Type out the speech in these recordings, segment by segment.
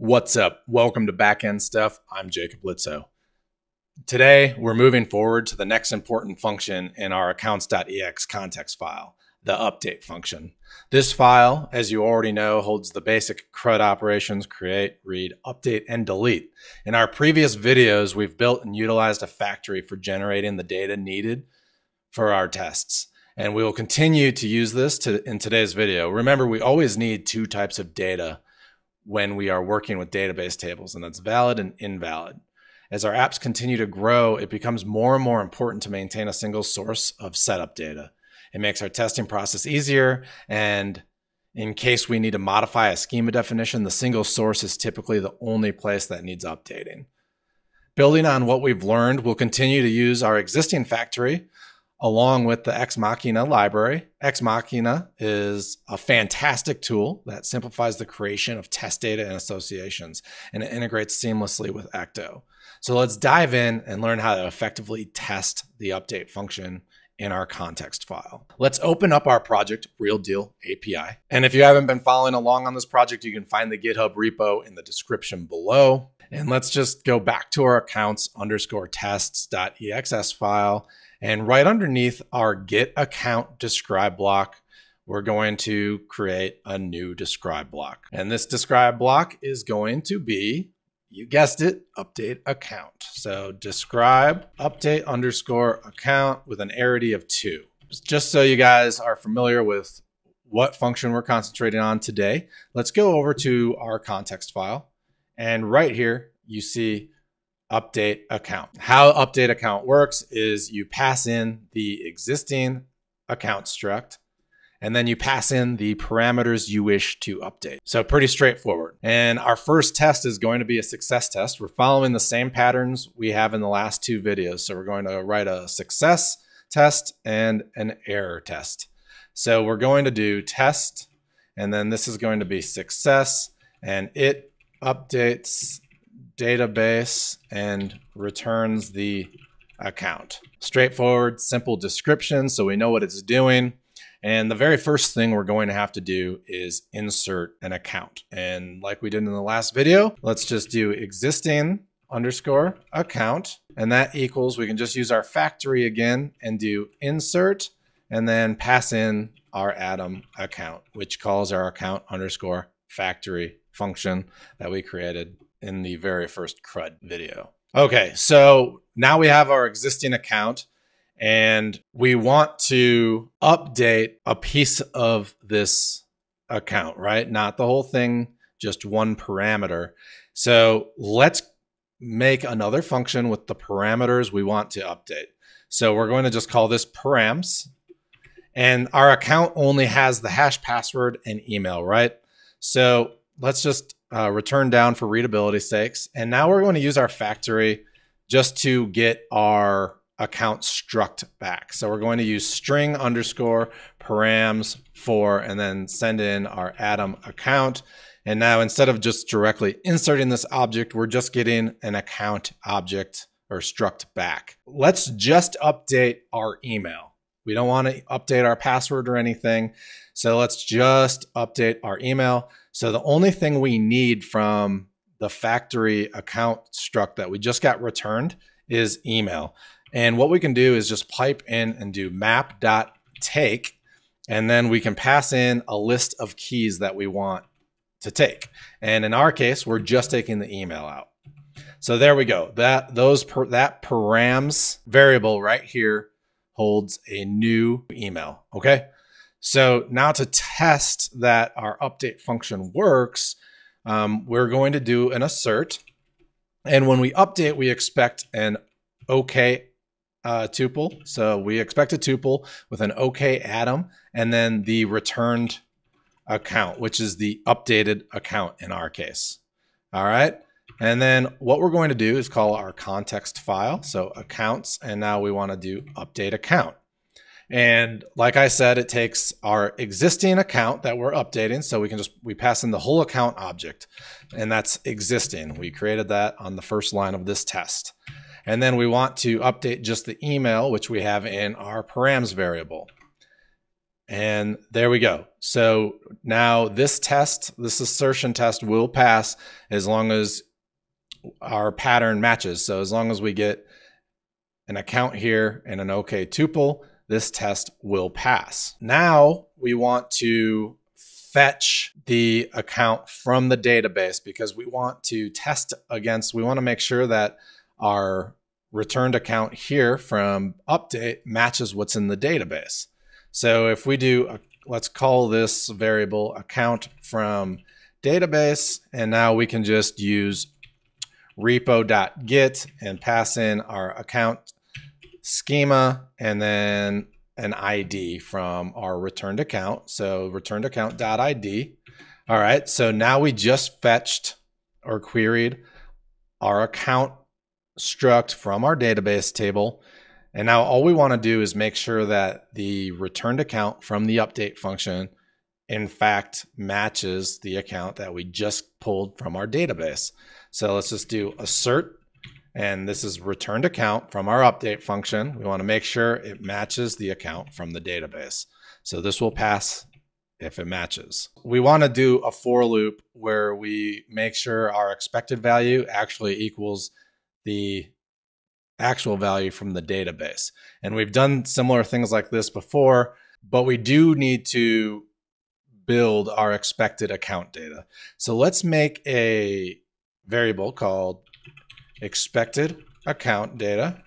What's up? Welcome to Backend Stuff. I'm Jacob Luetzow. Today, we're moving forward to the next important function in our accounts.ex context file, the update function. This file, as you already know, holds the basic CRUD operations create, read, update, and delete. In our previous videos, we've built and utilized a factory for generating the data needed for our tests. And we will continue to use this to, in today's video. Remember, we always need two types of data when we are working with database tables, and that's valid and invalid. As our apps continue to grow, it becomes more and more important to maintain a single source of setup data. It makes our testing process easier, and in case we need to modify a schema definition, the single source is typically the only place that needs updating. Building on what we've learned, we'll continue to use our existing factory along with the ExMachina library. ExMachina is a fantastic tool that simplifies the creation of test data and associations, and it integrates seamlessly with Ecto. So let's dive in and learn how to effectively test the update function in our context file. Let's open up our project, Real Deal API. And if you haven't been following along on this project, you can find the GitHub repo in the description below. And let's just go back to our accounts underscore tests.exs file and right underneath our get account describe block, we're going to create a new describe block. And this describe block is going to be, you guessed it, update account. So describe update underscore account with an arity of two. Just so you guys are familiar with what function we're concentrating on today, let's go over to our context file. And right here, you see update account. How update account works is you pass in the existing account struct and then you pass in the parameters you wish to update. So pretty straightforward. And our first test is going to be a success test. We're following the same patterns we have in the last two videos. So we're going to write a success test and an error test. So we're going to do test, and then this is going to be success, and it updates database and returns the account. Straightforward, simple description so we know what it's doing. And the very first thing we're going to have to do is insert an account. And like we did in the last video, let's just do existing underscore account. And that equals, we can just use our factory again and do insert and then pass in our Atom account, which calls our account underscore factory function that we created in the very first CRUD video. Okay, so now we have our existing account and we want to update a piece of this account, right? Not the whole thing, just one parameter. So let's make another function with the parameters we want to update. So we're going to just call this params. And our account only has the hash password and email, right? So let's just uh, return down for readability sakes. And now we're going to use our factory just to get our account struct back. So we're going to use string underscore params for, and then send in our Atom account. And now instead of just directly inserting this object, we're just getting an account object or struct back. Let's just update our email. We don't want to update our password or anything. So let's just update our email. So the only thing we need from the factory account struct that we just got returned is email. And what we can do is just pipe in and do map.take, and then we can pass in a list of keys that we want to take. And in our case, we're just taking the email out. So there we go. That those per, that params variable right here holds a new email. Okay. So now to test that our update function works, um, we're going to do an assert. And when we update, we expect an OK uh, tuple. So we expect a tuple with an OK atom and then the returned account, which is the updated account in our case. All right. And then what we're going to do is call our context file. So accounts, and now we want to do update account. And like I said, it takes our existing account that we're updating. So we can just, we pass in the whole account object and that's existing. We created that on the first line of this test. And then we want to update just the email, which we have in our params variable. And there we go. So now this test, this assertion test will pass as long as our pattern matches. So as long as we get an account here and an OK tuple, this test will pass. Now we want to fetch the account from the database because we want to test against, we want to make sure that our returned account here from update matches what's in the database. So if we do, a, let's call this variable account from database, and now we can just use repo.get and pass in our account schema and then an ID from our returned account. So returned account.id. All right, so now we just fetched or queried our account struct from our database table. And now all we want to do is make sure that the returned account from the update function in fact matches the account that we just pulled from our database. So let's just do assert, and this is returned account from our update function. We want to make sure it matches the account from the database. So this will pass if it matches. We want to do a for loop where we make sure our expected value actually equals the actual value from the database. And we've done similar things like this before, but we do need to build our expected account data. So let's make a variable called expected account data.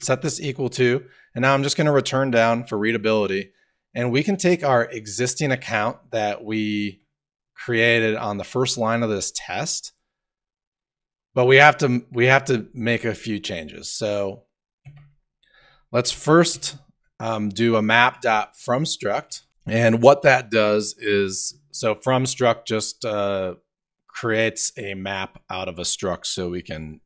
Set this equal to, and now I'm just going to return down for readability. And we can take our existing account that we created on the first line of this test but we have to we have to make a few changes. So let's first um, do a map dot from struct, and what that does is so from struct just uh, creates a map out of a struct so we can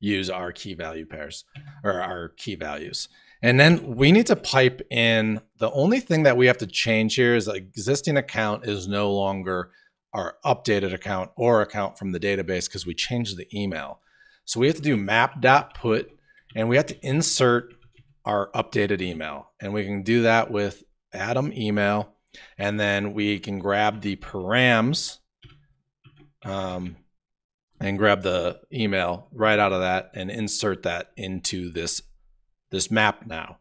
use our key value pairs or our key values. And then we need to pipe in the only thing that we have to change here is the existing account is no longer our updated account or account from the database because we changed the email. So we have to do map.put and we have to insert our updated email. And we can do that with Atom email. And then we can grab the params um, and grab the email right out of that and insert that into this, this map now.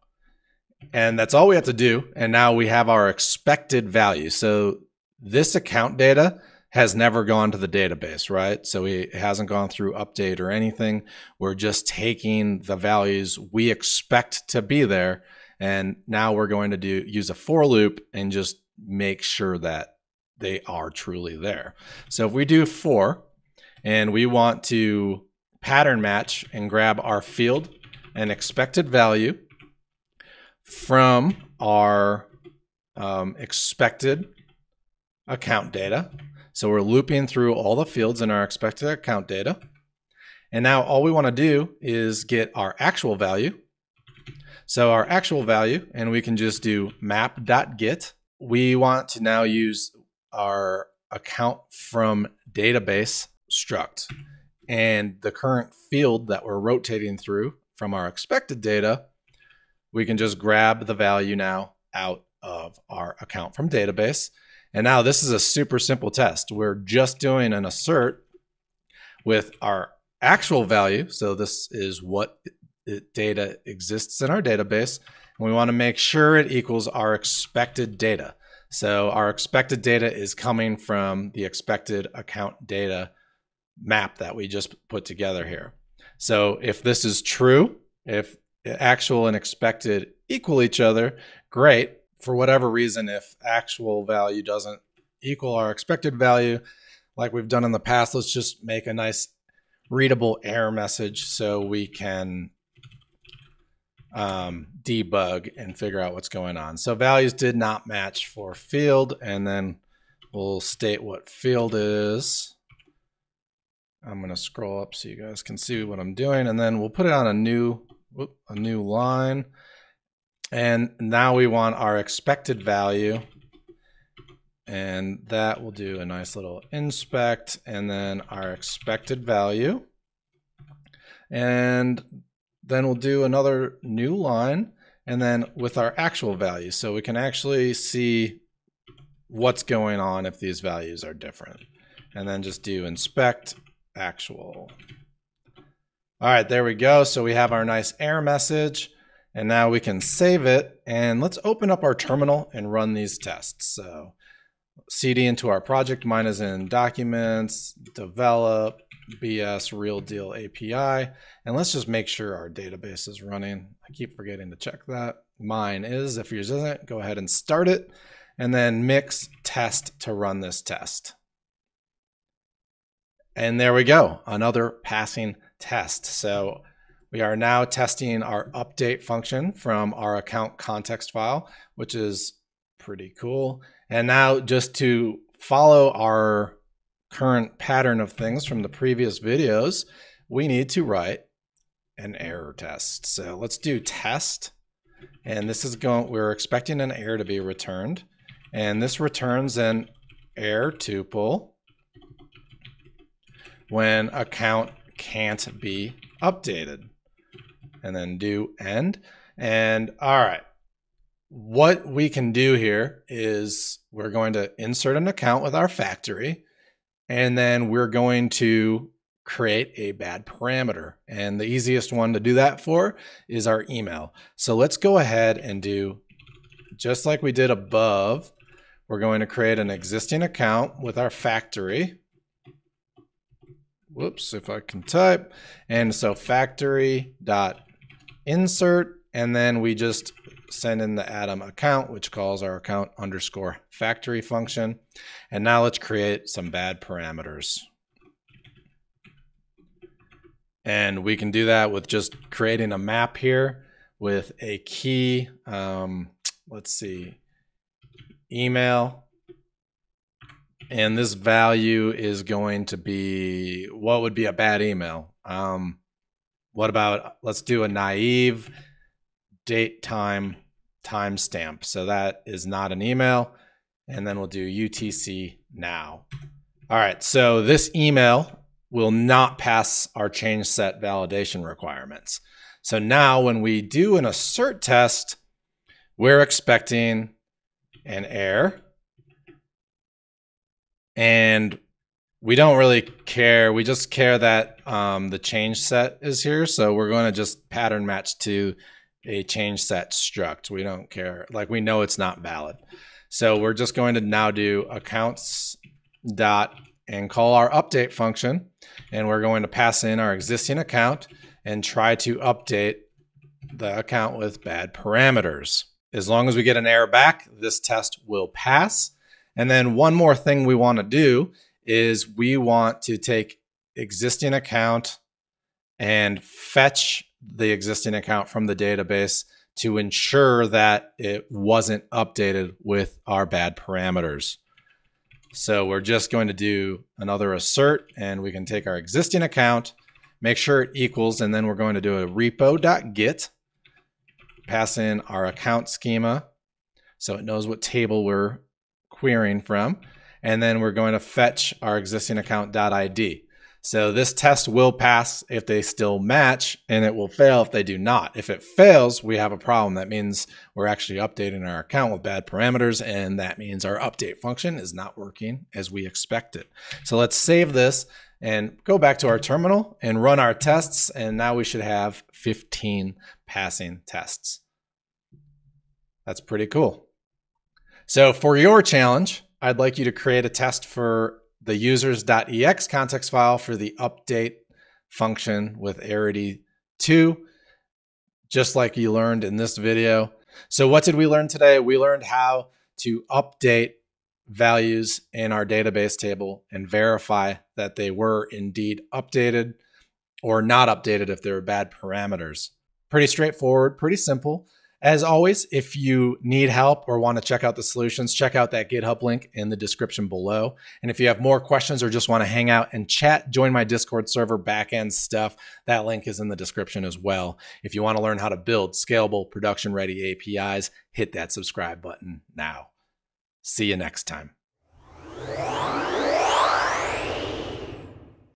And that's all we have to do. And now we have our expected value. So this account data has never gone to the database, right? So it hasn't gone through update or anything. We're just taking the values we expect to be there. And now we're going to do use a for loop and just make sure that they are truly there. So if we do for and we want to pattern match and grab our field and expected value from our um, expected account data. So we're looping through all the fields in our expected account data. And now all we want to do is get our actual value. So our actual value, and we can just do map.get. We want to now use our account from database struct. And the current field that we're rotating through from our expected data, we can just grab the value now out of our account from database and now this is a super simple test. We're just doing an assert with our actual value. So this is what data exists in our database. And we want to make sure it equals our expected data. So our expected data is coming from the expected account data map that we just put together here. So if this is true, if actual and expected equal each other, great for whatever reason, if actual value doesn't equal our expected value, like we've done in the past, let's just make a nice readable error message so we can um, debug and figure out what's going on. So values did not match for field, and then we'll state what field is. I'm going to scroll up so you guys can see what I'm doing, and then we'll put it on a new whoop, a new line. And now we want our expected value. And that will do a nice little inspect and then our expected value. And then we'll do another new line and then with our actual value. So we can actually see what's going on if these values are different. And then just do inspect actual. All right, there we go. So we have our nice error message. And now we can save it. And let's open up our terminal and run these tests. So cd into our project. Mine is in documents, develop, BS real deal API. And let's just make sure our database is running. I keep forgetting to check that. Mine is, if yours isn't, go ahead and start it and then mix test to run this test. And there we go, another passing test. So we are now testing our update function from our account context file, which is pretty cool. And now just to follow our current pattern of things from the previous videos, we need to write an error test. So let's do test. And this is going, we're expecting an error to be returned. And this returns an error tuple when account can't be updated. And then do end. And all right, what we can do here is we're going to insert an account with our factory. And then we're going to create a bad parameter. And the easiest one to do that for is our email. So let's go ahead and do just like we did above. We're going to create an existing account with our factory. Whoops, if I can type. And so factory dot insert, and then we just send in the Atom account, which calls our account underscore factory function. And now let's create some bad parameters. And we can do that with just creating a map here with a key. Um, let's see, email. And this value is going to be what would be a bad email? Um, what about let's do a naive date time timestamp. So that is not an email. And then we'll do UTC now. All right, so this email will not pass our changeset validation requirements. So now when we do an assert test, we're expecting an error. And we don't really care. We just care that um, the changeset is here. So we're going to just pattern match to a changeset struct. We don't care. Like we know it's not valid. So we're just going to now do accounts dot and call our update function. And we're going to pass in our existing account and try to update the account with bad parameters. As long as we get an error back, this test will pass. And then one more thing we want to do is we want to take existing account and fetch the existing account from the database to ensure that it wasn't updated with our bad parameters. So we're just going to do another assert and we can take our existing account, make sure it equals, and then we're going to do a repo.get, pass in our account schema so it knows what table we're querying from. And then we're going to fetch our existing account.id. So this test will pass if they still match and it will fail if they do not. If it fails, we have a problem. That means we're actually updating our account with bad parameters and that means our update function is not working as we expected. So let's save this and go back to our terminal and run our tests. And now we should have 15 passing tests. That's pretty cool. So for your challenge, I'd like you to create a test for the users.ex context file for the update function with Arity 2, just like you learned in this video. So what did we learn today? We learned how to update values in our database table and verify that they were indeed updated or not updated if there were bad parameters. Pretty straightforward, pretty simple. As always, if you need help or want to check out the solutions, check out that GitHub link in the description below. And if you have more questions or just want to hang out and chat, join my Discord server backend stuff. That link is in the description as well. If you want to learn how to build scalable, production ready APIs, hit that subscribe button now. See you next time.